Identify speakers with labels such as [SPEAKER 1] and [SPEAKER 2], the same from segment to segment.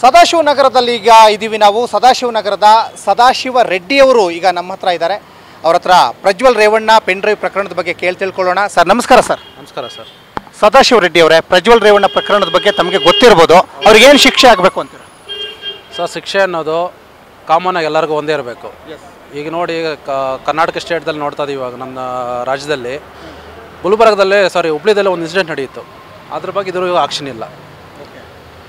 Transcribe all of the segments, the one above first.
[SPEAKER 1] ಸದಾಶಿವ ನಗರದಲ್ಲಿ ಈಗ ಇದ್ದೀವಿ ನಾವು. ಸದಾಶಿವ ನಗರದ ಸದಾಶಿವ ರೆಡ್ಡಿಯವರು ಈಗ ನಮ್ಮ ಹತ್ರ ಇದ್ದಾರೆ. ಅವ್ರ ಹತ್ರ ಪ್ರಜ್ವಲ್ ರೇವಣ್ಣ ಪೆನ್ ಡ್ರೈವ್ ಪ್ರಕರಣದ ಬಗ್ಗೆ ಕೇಳಿ ತಿಳ್ಕೊಳ್ಳೋಣ. ಸರ್ ನಮಸ್ಕಾರ ಸರ್.
[SPEAKER 2] ನಮಸ್ಕಾರ ಸರ್.
[SPEAKER 1] ಸದಾಶಿವ ರೆಡ್ಡಿ ಅವರೇ ಪ್ರಜ್ವಲ್ ರೇವಣ್ಣ ಪ್ರಕರಣದ ಬಗ್ಗೆ ತಮಗೆ ಗೊತ್ತಿರ್ಬೋದು. ಅವ್ರಿಗೇನು ಶಿಕ್ಷೆ ಆಗಬೇಕು ಅಂತೀರ?
[SPEAKER 2] ಸರ್ ಶಿಕ್ಷೆ ಅನ್ನೋದು ಕಾಮನ್ ಆಗಿ ಎಲ್ಲರಿಗೂ ಒಂದೇ ಇರಬೇಕು. ಈಗ ನೋಡಿ ಈಗ ಕ- ಕರ್ನಾಟಕ ಸ್ಟೇಟ್ದಲ್ಲಿ ನೋಡ್ತಾ ಇದ್ದೀವಿ ಇವಾಗ ನಮ್ಮ ರಾಜ್ಯದಲ್ಲಿ. ಗುಲ್ಬರ್ಗದಲ್ಲೇ ಸಾರಿ ಹುಬ್ಳಿದಲ್ಲೇ ಒಂದು ಇನ್ಸಿಡೆಂಟ್ ನಡೆಯಿತು ಅದ್ರ ಬಗ್ಗೆ ಇದ್ರೂ ಆಕ್ಷನ್ ಇಲ್ಲ.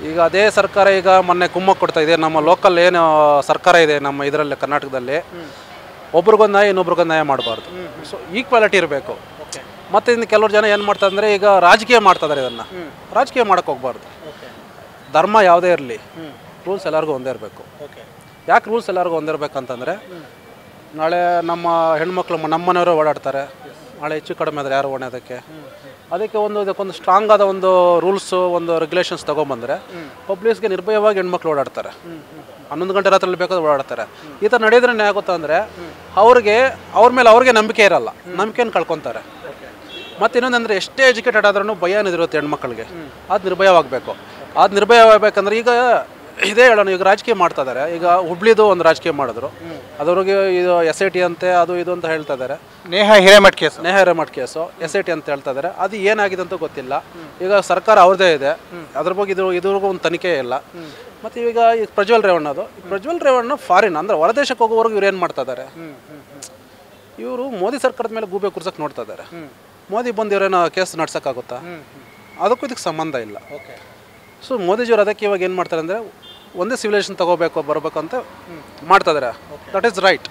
[SPEAKER 2] ಈಗ ಅದೇ ಸರ್ಕಾರ ಈಗ ಮೊನ್ನೆ ಕುಮ್ಮಕ್ಕೆ ಕೊಡ್ತಾ ಇದೆ. ನಮ್ಮ ಲೋಕಲ್ ಏನು ಸರ್ಕಾರ ಇದೆ ನಮ್ಮ ಇದರಲ್ಲಿ ಕರ್ನಾಟಕದಲ್ಲಿ. ಒಬ್ರಿಗೊಂದು ನ್ಯಾಯ ಇನ್ನೊಬ್ರಿಗೊಂದು ನ್ಯಾಯ ಮಾಡಬಾರ್ದು. ಸೊ ಈಕ್ವಾಲಿಟಿ ಇರಬೇಕು. ಮತ್ತು ಇನ್ನು ಕೆಲವರು ಜನ ಏನು ಮಾಡ್ತಾರೆ ಅಂದರೆ ಈಗ ರಾಜಕೀಯ ಮಾಡ್ತಾ ಇದಾರೆ ಇದನ್ನು ರಾಜಕೀಯ ಮಾಡೋಕ್ಕೆ ಹೋಗ್ಬಾರ್ದು. ಧರ್ಮ ಯಾವುದೇ ಇರಲಿ ರೂಲ್ಸ್ ಎಲ್ಲರಿಗೂ ಒಂದೇ ಇರಬೇಕು. ಯಾಕೆ ರೂಲ್ಸ್ ಎಲ್ಲರಿಗೂ ಒಂದೇ ಇರಬೇಕಂತಂದರೆ ನಾಳೆ ನಮ್ಮ ಹೆಣ್ಮಕ್ಳು ನಮ್ಮ ಮನೆಯವರು ಓಡಾಡ್ತಾರೆ. ನಾಳೆ ಹೆಚ್ಚು ಕಡಿಮೆ ಆದರೆ ಯಾರು ಓಣೆ ಅದಕ್ಕೆ ಒಂದು ಇದಕ್ಕೊಂದು ಸ್ಟ್ರಾಂಗ್ ಆದ ಒಂದು ರೂಲ್ಸು ಒಂದು ರೆಗ್ಯುಲೇಷನ್ಸ್ ತೊಗೊಂಬಂದರೆ ಪಬ್ಲಿಕ್ಸ್ಗೆ ನಿರ್ಭಯವಾಗಿ ಹೆಣ್ಮಕ್ಳು ಓಡಾಡ್ತಾರೆ. ಹನ್ನೊಂದು ಗಂಟೆ ರಾತ್ರಿ ಬೇಕಾದ್ರೆ ಓಡಾಡ್ತಾರೆ. ಈ ಥರ ನಡೆಯೋದ್ರೆ ಏನಾಗುತ್ತೆ ಅಂದರೆ ಅವ್ರಿಗೆ, ಅವ್ರ ಮೇಲೆ ಅವ್ರಿಗೆ ನಂಬಿಕೆ ಇರಲ್ಲ. ನಂಬಿಕೆಯನ್ನು ಕಳ್ಕೊತಾರೆ. ಮತ್ತು ಇನ್ನೊಂದಂದ್ರೆ ಎಷ್ಟೇ ಎಜುಕೇಟೆಡ್ ಆದ್ರೂ ಭಯ ಅನ್ನೋದಿರುತ್ತೆ ಹೆಣ್ಮಕ್ಳಿಗೆ? ಅದು ನಿರ್ಭಯವಾಗಬೇಕು. ಅದು ನಿರ್ಭಯವಾಗಬೇಕಂದ್ರೆ ಈಗ ಇದೇ ಹೇಳೋಣ ಈಗ ರಾಜಕೀಯ ಮಾಡ್ತಾ ಇದ್ದಾರೆ ಈಗ ಹುಬ್ಳಿದು ಒಂದು ರಾಜಕೀಯ ಮಾಡಿದ್ರು. ಅದವ್ರಿಗೆ ಇದು ಎಸ್ ಐ ಟಿ ಅಂತೆ ಅದು ಇದು ಅಂತ ಹೇಳ್ತಾ ಇದ್ದಾರೆ
[SPEAKER 1] Neha Hiremath case.
[SPEAKER 2] Neha Hiremath case S I T ಅಂತ ಹೇಳ್ತಾ ಇದ್ದಾರೆ ಅದು ಏನಾಗಿದೆ ಅಂತ ಗೊತ್ತಿಲ್ಲ. ಈಗ ಸರ್ಕಾರ ಅವ್ರದ್ದೇ ಇದೆ. ಅದ್ರ ಬಗ್ಗೆ ಇದು ಇದ್ರಿಗೂ ಒಂದು ತನಿಖೆ ಇಲ್ಲ. ಮತ್ತು ಈಗ ಈ ಪ್ರಜ್ವಲ್ ರೇವಣ್ಣ ಅದು. ಪ್ರಜ್ವಲ್ ರೇವಣ್ಣ ಫಾರಿನ್ ಅಂದ್ರೆ ಹೊರದೇಶಕ್ಕೆ ಹೋಗೋವರೆಗೂ ಇವ್ರು ಏನು ಮಾಡ್ತಾ ಇದ್ದಾರೆ ಇವರು ಮೋದಿ ಸರ್ಕಾರದ ಮೇಲೆ ಗೂಬೆ ಕುರ್ಸಕ್ಕೆ ನೋಡ್ತಾ ಇದ್ದಾರೆ ಮೋದಿ ಬಂದು ಇವರೇನೋ ಕೇಸ್ ನಡ್ಸೋಕ್ಕಾಗುತ್ತಾ ಅದಕ್ಕೂ ಇದಕ್ಕೆ ಸಂಬಂಧ ಇಲ್ಲ. ಓಕೆ ಸೊ ಮೋದಿಜಿಯವರು ಅದಕ್ಕೆ ಇವಾಗ ಏನು ಮಾಡ್ತಾರೆ ಅಂದರೆ ಒಂದೇ ಸಿವಿಲೈಸೇಷನ್ ತಗೋಬೇಕು, ಬರಬೇಕು ಅಂತ ಮಾಡ್ತಾ ಇದ್ದಾರೆ ದಟ್ ಈಸ್ ರೈಟ್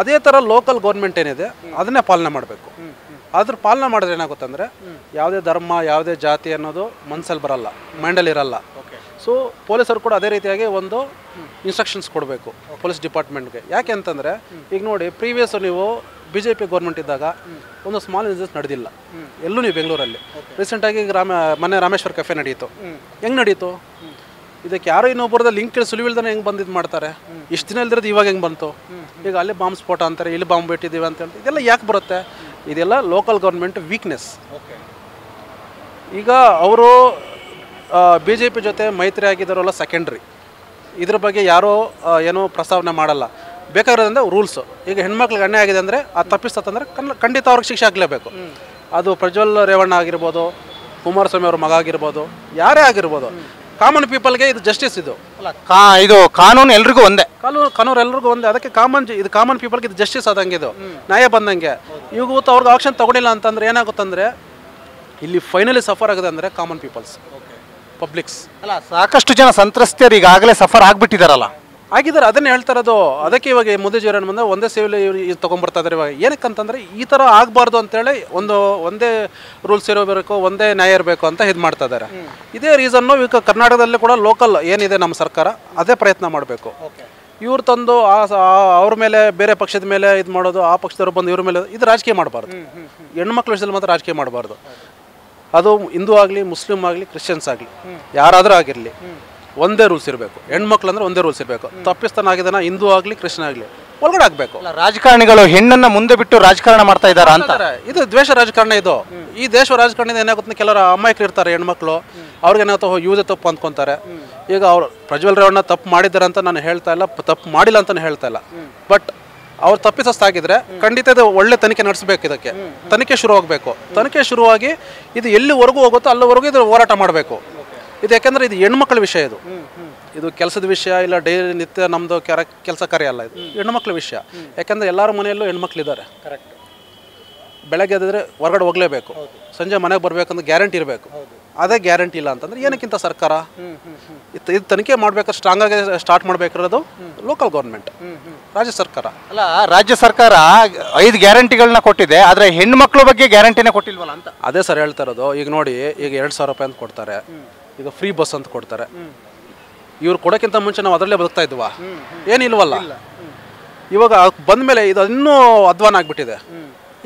[SPEAKER 2] ಅದೇ ಥರ ಲೋಕಲ್ ಗೌರ್ಮೆಂಟ್ ಏನಿದೆ, ಅದನ್ನೇ ಪಾಲನೆ ಮಾಡಬೇಕು. ಅದ್ರ ಪಾಲನೆ ಮಾಡಿದ್ರೆ ಏನಾಗುತ್ತೆ ಅಂದರೆ, ಯಾವುದೇ ಧರ್ಮ, ಯಾವುದೇ ಜಾತಿ ಅನ್ನೋದು ಮನಸ್ಸಲ್ಲಿ ಬರಲ್ಲ ಮೈಂಡಲ್ಲಿ ಇರಲ್ಲ. ಸೊ ಪೊಲೀಸರು ಕೂಡ ಅದೇ ರೀತಿಯಾಗಿ ಒಂದು ಇನ್ಸ್ಟ್ರಕ್ಷನ್ಸ್ ಕೊಡಬೇಕು ಪೊಲೀಸ್ ಡಿಪಾರ್ಟ್ಮೆಂಟ್ಗೆ. ಯಾಕೆ ಅಂತಂದರೆ, ಈಗ ನೋಡಿ ಪ್ರೀವಿಯಸ್ ನೀವು ಬಿ ಜೆ ಪಿ ಗೌರ್ಮೆಂಟ್ ಇದ್ದಾಗ ಒಂದು ಸ್ಮಾಲ್ ಬಿಸ್ನೆಸ್ ನಡೆದಿಲ್ಲ. ಎಲ್ಲೂ ನೀವು ಬೆಂಗಳೂರಲ್ಲಿ. ರೀಸೆಂಟಾಗಿ ರಾಮ ಮೊನ್ನೆ ರಾಮೇಶ್ವರ ಕೆಫೆ ನಡೆಯಿತು ಹೆಂಗೆ ನಡೀತು? ಇದಕ್ಕೆ ಯಾರೋ ಇನ್ನೊಬ್ಬರದ ಲಿಂಕ್ ಸುಳಿವಿಲ್ದಾನೆ ಹೆಂಗೆ ಬಂದಿದ್ದು ಮಾಡ್ತಾರೆ? ಇಷ್ಟು ದಿನ ಇಲ್ದಿರೋದು ಇವಾಗ ಹೆಂಗೆ ಬಂತು? ಈಗ ಅಲ್ಲಿ ಬಾಂಬ್ ಸ್ಫೋಟ ಅಂತಾರೆ ಇಲ್ಲಿ ಬಾಂಬ್ ಬಿಟ್ಟಿದ್ದೀವಿ ಅಂತ ಹೇಳ್ತಾರೆ ಇದೆಲ್ಲ ಯಾಕೆ ಬರುತ್ತೆ? ಇದೆಲ್ಲ ಲೋಕಲ್ ಗೌರ್ಮೆಂಟ್ ವೀಕ್ನೆಸ್ ಈಗ ಅವರು ಬಿ ಜೆ ಪಿ ಜೊತೆ ಮೈತ್ರಿ ಆಗಿದ್ದಾರಲ್ಲ ಸೆಕೆಂಡ್ರಿ ಇದ್ರ ಬಗ್ಗೆ ಯಾರೋ ಏನೋ ಏನೂ ಪ್ರಸ್ತಾವನೆ ಮಾಡಲ್ಲ. ಬೇಕಾಗಿರೋದಂದ್ರೆ ರೂಲ್ಸು ಈಗ ಹೆಣ್ಮಕ್ಳಿಗೆ ಅನ್ಯಾಯ ಆಗಿದೆ ಅಂದರೆ ಆ ತಪ್ಪಿಸ್ತಂದ್ರೆ ಕನ್ ಖಂಡಿತ ಅವ್ರಿಗೆ ಶಿಕ್ಷೆ ಆಗಲೇಬೇಕು. ಅದು ಪ್ರಜ್ವಲ್ ರೇವಣ್ಣ ಆಗಿರ್ಬೋದು ಕುಮಾರಸ್ವಾಮಿ ಅವ್ರ ಮಗ ಆಗಿರ್ಬೋದು ಯಾರೇ ಆಗಿರ್ಬೋದು ಕಾಮನ್ ಪೀಪಲ್ಗೆ ಇದು ಜಸ್ಟಿಸ್ ಇದು.
[SPEAKER 1] ಅಲ್ಲ ಕಾ ಇದು ಕಾನೂನು ಎಲ್ರಿಗೂ ಒಂದೇ.
[SPEAKER 2] ಕಾನೂನು ಕಾನೂನು ಎಲ್ಲರಿಗೂ ಒಂದೇ. ಅದಕ್ಕೆ ಕಾಮನ್ ಇದು ಕಾಮನ್ ಪೀಪಲ್ಗೆ ಇದು ಜಸ್ಟಿಸ್ ಆದಂಗೆ ಇದು. ನ್ಯಾಯ ಬಂದಂಗೆ. ಇವತ್ತು ಅವ್ರಿಗೆ ಆಕ್ಷನ್ ತಗೊಂಡಿಲ್ಲ ಅಂತಂದ್ರೆ ಏನಾಗುತ್ತಂದ್ರೆ ಇಲ್ಲಿ ಫೈನಲಿ ಸಫರ್ ಆಗಿದೆ ಅಂದರೆ ಕಾಮನ್ ಪೀಪಲ್ಸ್ ಪಬ್ಲಿಕ್ಸ್
[SPEAKER 1] ಅಲ್ಲ ಸಾಕಷ್ಟು ಜನ ಸಂತ್ರಸ್ತರು ಈಗಾಗಲೇ ಸಫರ್ ಆಗ್ಬಿಟ್ಟಿದಾರಲ್ಲ.
[SPEAKER 2] ಆಗಿದ್ದಾರೆ ಅದನ್ನೇ ಹೇಳ್ತಾ ಇರೋದು ಅದಕ್ಕೆ ಇವಾಗ ಮೋದಿಜಿಯವ್ರ ಮುಂದೆ ಒಂದೇ ಸೇವೆಲಿ ಇವ್ರು ಇದು ತೊಗೊಂಬರ್ತಾ ಇದ್ದಾರೆ ಇವಾಗ. ಏನಕ್ಕಂತಂದ್ರೆ ಈ ಥರ ಆಗಬಾರ್ದು ಅಂತೇಳಿ ಒಂದು ಒಂದೇ ರೂಲ್ಸ್ ಇರಬೇಕು ಒಂದೇ ನ್ಯಾಯ ಇರಬೇಕು ಅಂತ ಇದು ಮಾಡ್ತಾ ಇದ್ದಾರೆ ಇದೇ ರೀಸನ್ನು ಈಗ ಕರ್ನಾಟಕದಲ್ಲಿ ಕೂಡ ಲೋಕಲ್ ಏನಿದೆ ನಮ್ಮ ಸರ್ಕಾರ ಅದೇ ಪ್ರಯತ್ನ ಮಾಡಬೇಕು. ಇವ್ರು ತಂದು ಆ ಆ- ಅವ್ರ ಮೇಲೆ ಬೇರೆ ಪಕ್ಷದ ಮೇಲೆ ಇದು ಮಾಡೋದು ಆ ಪಕ್ಷದವ್ರು ಬಂದು ಇವ್ರ ಮೇಲೆ ಇದು ರಾಜಕೀಯ ಮಾಡಬಾರ್ದು. ಹೆಣ್ಮಕ್ಳ ವಿಷಯದಲ್ಲಿ ಮಾತ್ರ ರಾಜಕೀಯ ಮಾಡಬಾರ್ದು. ಅದು ಹಿಂದೂ ಆಗಲಿ ಮುಸ್ಲಿಂ ಆಗಲಿ ಕ್ರಿಶ್ಚಿಯನ್ಸ್ ಆಗಲಿ ಯಾರಾದರೂ ಆಗಿರಲಿ. ಒಂದೇ ರೂಲ್ಸ್ ಇರಬೇಕು. ಹೆಣ್ಮಕ್ಳು ಅಂದ್ರೆ ಒಂದೇ ರೂಲ್ಸ್ ಇರಬೇಕು. ತಪ್ಪಿಸ್ತಾನ ಆಗಿದಾನ ಹಿಂದೂ ಆಗಲಿ ಕ್ರಿಶ್ಚಿಯನ್ ಆಗಲಿ ಒಳಗಡೆ ಆಗಬೇಕು.
[SPEAKER 1] ರಾಜಕಾರಣಿಗಳು ಹೆಣ್ಣನ್ನ ಮುಂದೆ ಬಿಟ್ಟು ರಾಜಕಾರಣ ಮಾಡ್ತಾ ಇದ್ದಾರಾ ಅಂತ?
[SPEAKER 2] ಇದು ದ್ವೇಷ ರಾಜಕಾರಣ ಇದು. ಈ ದೇಶ ರಾಜಕಾರಣದಿಂದ ಏನಾಗುತ್ತೆ ಕೆಲವರು ಅಮಾಯಕರು ಇರ್ತಾರೆ ಹೆಣ್ಮಕ್ಳು. ಅವ್ರಿಗೆ ಏನಾಗುತ್ತೆ ಯೂಸ್ ತಪ್ಪು ಅಂದ್ಕೊಂತಾರೆ. ಈಗ ಅವ್ರು ಪ್ರಜ್ವಲ್ ರೇವಣ್ಣ ತಪ್ಪು ಮಾಡಿದ್ದಾರೆ ಅಂತ ನಾನು ಹೇಳ್ತಾ ಇಲ್ಲ ತಪ್ಪು ಮಾಡಿಲ್ಲ ಅಂತ ಹೇಳ್ತಾ ಇಲ್ಲ. ಬಟ್ ಅವ್ರು ತಪ್ಪಿಸೋಸ್ತಾಗಿದ್ರೆ ಖಂಡಿತ ಇದು ಒಳ್ಳೆ ತನಿಖೆ ನಡೆಸಬೇಕು ಇದಕ್ಕೆ. ತನಿಖೆ ಶುರುವಾಗಬೇಕು. ತನಿಖೆ ಶುರುವಾಗಿ ಇದು ಎಲ್ಲಿವರೆಗೂ ಹೋಗುತ್ತೋ ಅಲ್ಲಿವರೆಗೂ ಇದು ಹೋರಾಟ ಮಾಡಬೇಕು. ಇದು ಯಾಕೆಂದ್ರೆ ಇದು ಹೆಣ್ಮಕ್ಳ ವಿಷಯ ಇದು. ಇದು ಕೆಲಸದ ವಿಷಯ ಇಲ್ಲ ಡೈಲಿ ನಿತ್ಯ ನಮ್ಮದು ಕೆರ ಕೆಲಸ ಕಾರ್ಯ ಅಲ್ಲ ಇದು. ಹೆಣ್ಮಕ್ಳ ವಿಷಯ. ಯಾಕಂದ್ರೆ ಎಲ್ಲರ ಮನೆಯಲ್ಲೂ ಹೆಣ್ಮಕ್ಳಿದ್ದಾರೆ ಬೆಳಗ್ಗೆ ಎದ್ದರೆ ಹೊರಗಡೆ ಹೋಗಲೇಬೇಕು. ಸಂಜೆ ಮನೆಗೆ ಬರಬೇಕಂದ್ರೆ ಗ್ಯಾರಂಟಿ ಇರಬೇಕು. ಅದೇ ಗ್ಯಾರಂಟಿ ಇಲ್ಲ ಅಂತಂದ್ರೆ ಏನಕ್ಕಿಂತ ಸರ್ಕಾರ? ಇದು ಇದು ತನಿಖೆ ಮಾಡ್ಬೇಕಾದ್ರೆ ಸ್ಟ್ರಾಂಗ್ ಆಗಿ ಸ್ಟಾರ್ಟ್ ಮಾಡ್ಬೇಕಿರೋದು ಲೋಕಲ್ ಗೌರ್ಮೆಂಟ್ ರಾಜ್ಯ ಸರ್ಕಾರ.
[SPEAKER 1] ಅಲ್ಲ ರಾಜ್ಯ ಸರ್ಕಾರ ಐದು ಗ್ಯಾರಂಟಿಗಳನ್ನ ಕೊಟ್ಟಿದೆ ಆದ್ರೆ ಹೆಣ್ಮಕ್ಳ ಬಗ್ಗೆ ಗ್ಯಾರಂಟಿನೇ ಕೊಟ್ಟಿಲ್ವಲ್ಲ ಅಂತ?
[SPEAKER 2] ಅದೇ ಸರ್ ಹೇಳ್ತಾ ಇರೋದು. ಈಗ ನೋಡಿ ಈಗ ಎರಡು ಸಾವಿರ ರೂಪಾಯಿ ಅಂತ ಕೊಡ್ತಾರೆ. ಈಗ ಫ್ರೀ ಬಸ್ ಅಂತ ಕೊಡ್ತಾರೆ. ಇವ್ರು ಕೊಡೋಕ್ಕಿಂತ ಮುಂಚೆ ನಾವು ಅದರಲ್ಲೇ ಬದುಕ್ತಾ ಇದ್ವಾ? ಏನಿಲ್ವಲ್ಲ? ಇವಾಗ ಬಂದಮೇಲೆ ಇದು ಇನ್ನೂ ಅಧ್ವಾನ ಆಗಿಬಿಟ್ಟಿದೆ.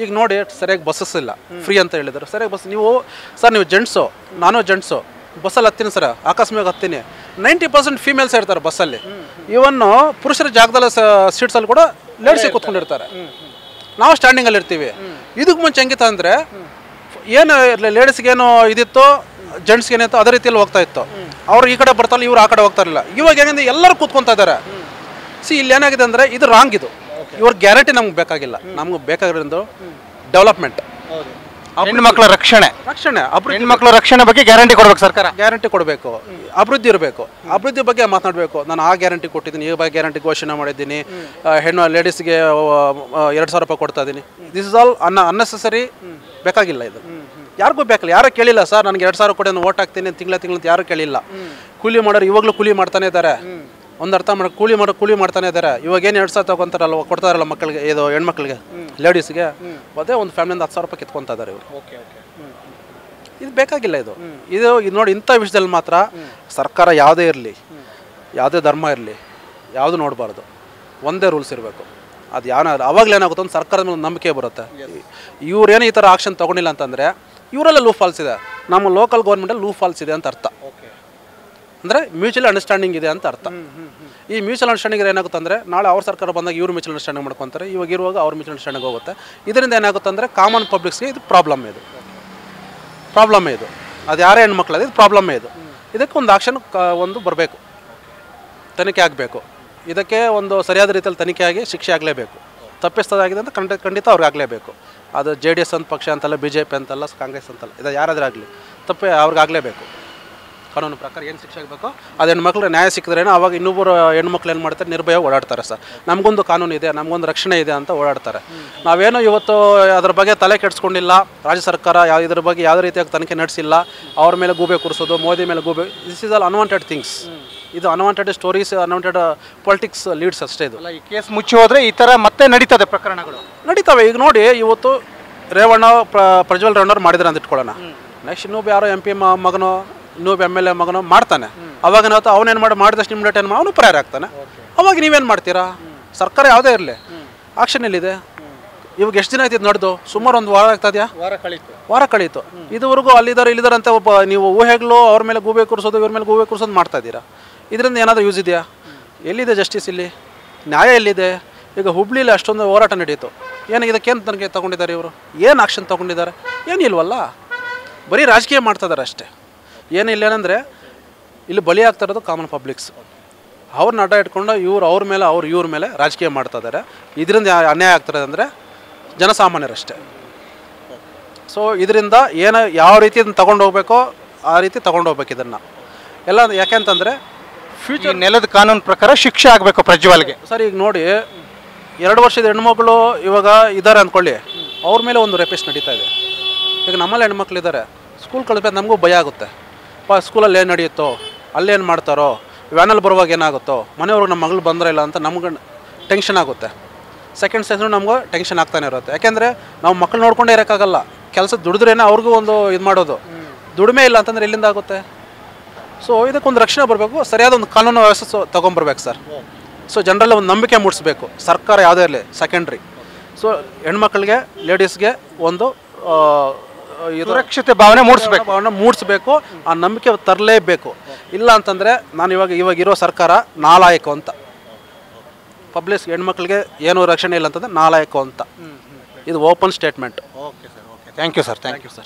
[SPEAKER 2] ಈಗ ನೋಡಿ ಸರಿಯಾಗಿ ಬಸ್ಸಸ್ ಇಲ್ಲ. ಫ್ರೀ ಅಂತ ಹೇಳಿದ್ರು. ಸರಿಯಾಗಿ ಬಸ್ ನೀವು ಸರ್ ನೀವು ಜೆಂಟ್ಸು ನಾನು ಜೆಂಟ್ಸು ಬಸ್ಸಲ್ಲಿ ಹತ್ತೀನಿ ಸರ್. ಆಕಸ್ಮಿಕ ಹತ್ತೀನಿ. ನೈಂಟಿ ಪರ್ಸೆಂಟ್ ಫೀಮೇಲ್ಸ್ ಇರ್ತಾರೆ ಬಸ್ಸಲ್ಲಿ ಇವನ್ನು ಪುರುಷರ ಜಾಗದಲ್ಲಿ ಸೀಟ್ಸಲ್ಲಿ ಕೂಡ ಲೇಡ್ಸಿ ಕೂತ್ಕೊಂಡಿರ್ತಾರೆ. ನಾವು ಸ್ಟ್ಯಾಂಡಿಂಗಲ್ಲಿ ಇರ್ತೀವಿ. ಇದಕ್ಕೆ ಮುಂಚೆ ಹೆಂಗಿತ್ತು ಅಂದರೆ ಏನು ಲೇಡೀಸ್ಗೇನು ಇದಿತ್ತು ಜೆಂಟ್ಸ್ಗೆ ಏನಿತ್ತು ಅದೇ ರೀತಿಯಲ್ಲಿ ಹೋಗ್ತಾ ಇತ್ತು. ಅವ್ರು ಈ ಕಡೆ ಬರ್ತಾರಲ್ಲ ಇವ್ರು ಆ ಕಡೆ ಹೋಗ್ತಾ ಇರಲಿಲ್ಲ. ಇವಾಗ ಏನಂದ್ರೆ ಎಲ್ಲರೂ ಕೂತ್ಕೊತಾ ಇದ್ದಾರೆ. ಸಿ ಇಲ್ಲಿ ಏನಾಗಿದೆ ಅಂದರೆ ಇದು ರಾಂಗ್ ಇದು. ಇವ್ರ ಗ್ಯಾರಂಟಿ ನಮ್ಗೆ ಬೇಕಾಗಿಲ್ಲ. ನಮ್ಗೆ ಬೇಕಾಗಿರೋದು ಡೆವಲಪ್ಮೆಂಟ್
[SPEAKER 1] ಮಕ್ಕಳ ರಕ್ಷಣೆ.
[SPEAKER 2] ರಕ್ಷಣೆ ಅಭಿವೃದ್ಧಿ.
[SPEAKER 1] ಮಕ್ಕಳ ರಕ್ಷಣೆ ಬಗ್ಗೆ ಗ್ಯಾರಂಟಿ ಕೊಡಬೇಕು ಸರ್ಕಾರ.
[SPEAKER 2] ಗ್ಯಾರಂಟಿ ಕೊಡಬೇಕು. ಅಭಿವೃದ್ಧಿ ಇರಬೇಕು. ಅಭಿವೃದ್ಧಿ ಬಗ್ಗೆ ಮಾತನಾಡಬೇಕು. ನಾನು ಆ ಗ್ಯಾರಂಟಿ ಕೊಟ್ಟಿದ್ದೀನಿ ಈ ಬಗ್ಗೆ ಗ್ಯಾರಂಟಿ ಘೋಷಣೆ ಮಾಡಿದ್ದೀನಿ. ಹೆಣ್ಣು ಲೇಡೀಸ್ಗೆ ಎರಡು ಸಾವಿರ ರೂಪಾಯಿ ಕೊಡ್ತಾ ಇದ್ದೀನಿ. ದಿಸ್ ಇಸ್ ಆಲ್ ಅನ್ನ ಅನ್ನೆಸೆಸರಿ ಬೇಕಾಗಿಲ್ಲ ಇದು. ಯಾರಿಗೂ ಬೇಕಲ್ಲ ಯಾರೂ ಕೇಳಿಲ್ಲ ಸರ್ ನನಗೆ ಎರಡು ಸಾವಿರ ಕೊಡಿ ಓಟ್ ಹಾಕ್ತೀನಿ ತಿಂಗಳ ತಿಂಗಳಂತ ಯಾರು ಕೇಳಿಲ್ಲ. ಕೂಲಿ ಮಾಡೋರು ಇವಾಗಲೂ ಕೂಲಿ ಮಾಡ್ತಾನೆ ಇದ್ದಾರೆ. ಒಂದು ಅರ್ಥ ಮಾಡೋ ಕೂಲಿ ಮಾಡೋ ಕೂಲಿ ಮಾಡ್ತಾನೆ ಇದ್ದಾರೆ. ಇವಾಗ ಏನು ಎರಡು ಸಾವಿರ ತಗೊಂತಾರಲ್ಲ ಕೊಡ್ತಾರಲ್ಲ ಮಕ್ಕಳಿಗೆ ಇದು ಹೆಣ್ಮಕ್ಳಿಗೆ ಲೇಡೀಸ್ಗೆ? ಅದೇ ಒಂದು ಫ್ಯಾಮಿಲಿಯಿಂದ ಹತ್ತು ಸಾವಿರ ರೂಪಾಯಿ ಕಿತ್ಕೊತಾ ಇದ್ದಾರೆ ಇವರು. ಇದು ಬೇಕಾಗಿಲ್ಲ ಇದು. ಇದು ಇದು ನೋಡಿ ಇಂಥ ವಿಷಯದಲ್ಲಿ ಮಾತ್ರ ಸರ್ಕಾರ ಯಾವುದೇ ಇರಲಿ ಯಾವುದೇ ಧರ್ಮ ಇರಲಿ ಯಾವುದು ನೋಡಬಾರ್ದು. ಒಂದೇ ರೂಲ್ಸ್ ಇರಬೇಕು. ಅದು ಯಾವ ಅವಾಗಲೇನಾಗುತ್ತೆ ಒಂದು ಸರ್ಕಾರದ ಮೇಲೆ ಒಂದು ನಂಬಿಕೆ ಬರುತ್ತೆ. ಇವ್ರೇನು ಈ ಥರ ಆಕ್ಷನ್ ತೊಗೊಂಡಿಲ್ಲ ಅಂತಂದರೆ ಇವರೆಲ್ಲ ಲೂ ಫಾಲ್ಸ್ ಇದೆ. ನಮ್ಮ ಲೋಕಲ್ ಗೌರ್ಮೆಂಟಲ್ಲಿ ಲೂ ಫಾಲ್ಸ್ ಇದೆ ಅಂತ ಅರ್ಥ. ಅಂದರೆ ಮ್ಯೂಚುವಲ್ ಅಂಡರ್ಸ್ಟ್ಯಾಂಡಿಂಗ್ ಇದೆ ಅಂತ ಅರ್ಥ. ಈ ಮ್ಯೂಚುವಲ್ ಅಂಡರ್ಸ್ಟ್ಯಾಂಡಿಂಗ್ ಏನಾಗುತ್ತೆ ಅಂದರೆ ನಾಳೆ ಅವ್ರ ಸರ್ಕಾರ ಬಂದಾಗ ಇವರು ಮ್ಯೂಚುವಲ್ ಅಂಡರ್ಸ್ಟ್ಯಾಂಡಿಂಗ್ ಮಾಡ್ಕೊತಾರೆ ಇವಾಗ ಇರುವಾಗ ಅವ್ರ ಮ್ಯೂಚುವಲ್ ಅಂಡರ್ಸ್ಟ್ಯಾಂಡಿಂಗ್ ಹೋಗುತ್ತೆ. ಇದರಿಂದ ಏನಾಗುತ್ತೆ ಅಂದರೆ ಕಾಮನ್ ಪಬ್ಲಿಕ್ಸ್ಗೆ ಇದು ಪ್ರಾಬ್ಲಮ್ ಇದು. ಪ್ರಾಬ್ಲಮ್ ಇದು. ಅದು ಯಾರೇ ಹೆಣ್ಮಕ್ಳು ಅದು ಇದು ಪ್ರಾಬ್ಲಮ್ ಇದು. ಇದಕ್ಕೆ ಒಂದು ಆಕ್ಷನ್ ಒಂದು ಬರಬೇಕು. ತನಿಖೆ ಆಗಬೇಕು. ಇದಕ್ಕೆ ಒಂದು ಸರಿಯಾದ ರೀತಿಯಲ್ಲಿ ತನಿಖೆ ಆಗಿ ಶಿಕ್ಷೆ ಆಗಲೇಬೇಕು. ತಪ್ಪಿಸ್ತದಾಗಿದೆ ಅಂತ ಖಂಡಿತ ಖಂಡಿತ ಅವ್ರಿಗೆ ಆಗಲೇಬೇಕು. ಅದು ಜೆ ಡಿ ಎಸ್ ಅಂತ ಪಕ್ಷ ಅಂತಲ್ಲ, ಬಿ ಜೆ ಪಿ ಅಂತಲ್ಲ, ಕಾಂಗ್ರೆಸ್ ಅಂತಲ್ಲ, ಇದು ಯಾರಾದರೂ ಆಗಲಿ, ತಪ್ಪೇ ಅವ್ರಿಗಾಗಲೇಬೇಕು. ಕಾನೂನು ಪ್ರಕಾರ ಏನು ಶಿಕ್ಷೆ ಆಗಬೇಕು, ಅದು ಹೆಣ್ಮಕ್ಳು ನ್ಯಾಯ ಸಿಕ್ಕಿದ್ರೇನೋ ಅವಾಗ ಇನ್ನೊಬ್ಬರು ಹೆಣ್ಮಕ್ಳು ಏನು ಮಾಡ್ತಾರೆ ನಿರ್ಭಯ ಓಡಾಡ್ತಾರೆ ಸರ್. ನಮಗೊಂದು ಕಾನೂನು ಇದೆ, ನಮಗೊಂದು ರಕ್ಷಣೆ ಇದೆ ಅಂತ ಓಡಾಡ್ತಾರೆ. ನಾವೇನು ಇವತ್ತು ಅದ್ರ ಬಗ್ಗೆ ತಲೆ ಕೆಡಿಸ್ಕೊಂಡಿಲ್ಲ, ರಾಜ್ಯ ಸರ್ಕಾರ ಯಾವ ಇದ್ರ ಬಗ್ಗೆ ಯಾವುದೇ ರೀತಿಯಾಗಿ ತನಿಖೆ ನಡೆಸಿಲ್ಲ, ಅವ್ರ ಮೇಲೆ ಗೂಬೆ ಕೂರಿಸೋದು, ಮೋದಿ ಮೇಲೆ ಗೂಬೆ this is all unwanted things ಇದು unwanted stories unwanted politics leads ಅಷ್ಟೇ ಇದು.
[SPEAKER 1] ಅಲ್ಲ ಈ ಕೇಸ್ ಮುಚ್ಚಿ ಹೋದ್ರೆ ಈ ತರ ಮತ್ತೆ ನಡೀತದೆ ಪ್ರಕರಣಗಳು.
[SPEAKER 2] ನಡೀತವೆ ಈಗ ನೋಡಿ ಇವತ್ತು ರೇವಣ್ಣ ಪ್ರ ಪ್ರಜ್ವಲ್ ರೇವಣ್ಣವ್ರು ಮಾಡಿದ್ರೆ ಅಂತ ಇಟ್ಕೊಳ್ಳೋಣ. ನೆಕ್ಸ್ಟ್ ಇನ್ನೊಬ್ಬ ಯಾರೋ ಎಂ ಪಿ ಮಗನೋ ಇನ್ನೊಬ್ಬ ಎಂ ಎಲ್ ಎ ಮಗನೋ ಮಾಡ್ತಾನೆ. ಅವಾಗ ಏನಾಯ್ತು ಅವನೇನು ಮಾಡಿ ಮಾಡಿದಷ್ಟು ನಿಮ್ಮ ಏನು ಅವನು ಪರಿಹಾರ ಆಗ್ತಾನೆ. ಅವಾಗ ನೀವೇನು ಮಾಡ್ತೀರಾ? ಸರ್ಕಾರ ಯಾವುದೇ ಇರಲಿ. ಆಕ್ಷನ್ ಎಲ್ಲಿದೆ? ಇವಾಗ ಎಷ್ಟು ದಿನ ಆಯ್ತು ನಡೆದು? ಸುಮಾರು ಒಂದು ವಾರ ಆಗ್ತದ್ಯಾ
[SPEAKER 1] ವಾರ ಕಳೀತು.
[SPEAKER 2] ವಾರ ಕಳೀತು. ಇದುವರೆಗೂ ಅಲ್ಲಿದ್ದಾರೆ ಇಲ್ಲಿದ್ದಾರೆ ಅಂತ ಒಬ್ಬ ನೀವು ಊಹೆಗಳು ಅವ್ರ ಮೇಲೆ ಗೂಬೆ ಕೂರಿಸೋದು ಇವ್ರ ಮೇಲೆ ಗೂಬೆ ಕೂರಿಸೋದು ಮಾಡ್ತಾ ಇದ್ದೀರಾ? ಇದರಿಂದ ಏನಾದರೂ ಯೂಸ್ ಇದೆಯಾ? ಎಲ್ಲಿದೆ ಜಸ್ಟಿಸ್ ಇಲ್ಲಿ? ನ್ಯಾಯ ಎಲ್ಲಿದೆ? ಈಗ ಹುಬ್ಳಿಲಿ ಅಷ್ಟೊಂದು ಹೋರಾಟ ನಡೀತು. ಏನು ಇದಕ್ಕೇನು ತನಗೆ ತಗೊಂಡಿದ್ದಾರೆ ಇವರು? ಏನು ಆಕ್ಷನ್ ತಗೊಂಡಿದ್ದಾರೆ? ಏನಿಲ್ವಲ್ಲ ಬರೀ ರಾಜಕೀಯ ಮಾಡ್ತಾ ಇದ್ದಾರೆ ಅಷ್ಟೇ. ಏನಿಲ್ಲ ಏನಂದರೆ, ಇಲ್ಲಿ ಬಲಿ ಆಗ್ತಾ ಇರೋದು ಕಾಮನ್ ಪಬ್ಲಿಕ್ಸ್ ಅವ್ರನ್ನ ಅಡ್ಡ ಇಟ್ಕೊಂಡು ಇವ್ರು ಅವ್ರ ಮೇಲೆ, ಅವ್ರು ಇವ್ರ ಮೇಲೆ ರಾಜಕೀಯ ಮಾಡ್ತಾ ಇದ್ದಾರೆ ಇದರಿಂದ ಅನ್ಯಾಯ ಆಗ್ತಿರೋದು ಅಂದರೆ ಜನಸಾಮಾನ್ಯರಷ್ಟೇ. ಸೊ ಇದರಿಂದ ಏನು ಯಾವ ರೀತಿ ಇದನ್ನು ತೊಗೊಂಡು ಹೋಗ್ಬೇಕೋ ಆ ರೀತಿ ತೊಗೊಂಡು ಹೋಗ್ಬೇಕು ಇದನ್ನು. ಎಲ್ಲ ಯಾಕೆಂತಂದರೆ
[SPEAKER 1] ಫ್ಯೂಚರ್ ನೆಲದ ಕಾನೂನು ಪ್ರಕಾರ ಶಿಕ್ಷೆ ಆಗಬೇಕು ಪ್ರಜ್ವಲ್ಗೆ.
[SPEAKER 2] ಸರ್ ಈಗ ನೋಡಿ ಎರಡು ವರ್ಷದ ಹೆಣ್ಮಕ್ಳು ಇವಾಗ ಇದ್ದಾರೆ ಅಂದ್ಕೊಳ್ಳಿ. ಅವ್ರ ಮೇಲೆ ಒಂದು ರೇಪಿಸ್ಟ್ ನಡೀತಾ ಇದೆ. ಈಗ ನಮ್ಮಲ್ಲಿ ಹೆಣ್ಮಕ್ಳು ಇದ್ದಾರೆ. ಸ್ಕೂಲ್ ಕಳಿಸ್ಬೇಕು ನಮಗೂ ಭಯ ಆಗುತ್ತೆ. ಪಾ ಸ್ಕೂಲಲ್ಲಿ ಏನು ನಡೆಯುತ್ತೋ ಅಲ್ಲೇನು ಮಾಡ್ತಾರೋ ವ್ಯಾನಲ್ಲಿ ಬರುವಾಗ ಏನಾಗುತ್ತೋ ಮನೆಯವ್ರಿಗೆ ನಮ್ಮ ಮಗಳು ಬಂದ್ರೆ ಇಲ್ಲ ಅಂತ ನಮ್ಗೆ ಟೆನ್ಷನ್ ಆಗುತ್ತೆ. ಸೆಕೆಂಡ್ ಸೆನ್ಸ್ ನಮಗೂ ಟೆನ್ಷನ್ ಆಗ್ತಾನೆ ಇರುತ್ತೆ. ಯಾಕೆಂದರೆ ನಾವು ಮಕ್ಕಳು ನೋಡ್ಕೊಂಡೇ ಇರೋಕ್ಕಾಗಲ್ಲ. ಕೆಲಸ ದುಡಿದ್ರೇನೆ ಅವ್ರಿಗೂ ಒಂದು ಇದು ಮಾಡೋದು. ದುಡಿಮೆ ಇಲ್ಲ ಅಂತಂದ್ರೆ ಎಲ್ಲಿಂದ ಆಗುತ್ತೆ? ಸೊ ಇದಕ್ಕೊಂದು ರಕ್ಷಣೆ ಬರಬೇಕು. ಸರಿಯಾದ ಒಂದು ಕಾನೂನು ವ್ಯವಸ್ಥೆ ಸೊ- ತಗೊಂಬರ್ಬೇಕು ಸರ್. ಸೊ ಜನರಲ್ಲಿ ಒಂದು ನಂಬಿಕೆ ಮೂಡಿಸ್ಬೇಕು. ಸರ್ಕಾರ ಯಾವುದೇ ಇರಲಿ ಸೆಕೆಂಡ್ರಿ ಸೊ ಹೆಣ್ಮಕ್ಳಿಗೆ ಲೇಡೀಸ್ಗೆ ಒಂದು
[SPEAKER 1] ಸುರಕ್ಷತೆ ಭಾವನೆ ಮೂಡಿಸ್ಬೇಕು.
[SPEAKER 2] ಭಾವನೆ ಮೂಡಿಸ್ಬೇಕು. ಆ ನಂಬಿಕೆ ತರಲೇಬೇಕು. ಇಲ್ಲ ಅಂತಂದರೆ ನಾನು ಇವಾಗ ಇವಾಗ ಇರೋ ಸರ್ಕಾರ ನಾಲಾಯಕು ಅಂತ. ಪಬ್ಲಿಕ್ ಹೆಣ್ಮಕ್ಳಿಗೆ ಏನೂ ರಕ್ಷಣೆ ಇಲ್ಲ ಅಂತಂದ್ರೆ ನಾಲಾಯಕು ಅಂತ. ಇದು open statement.
[SPEAKER 1] Okay sir okay thank you sir thank you
[SPEAKER 2] sir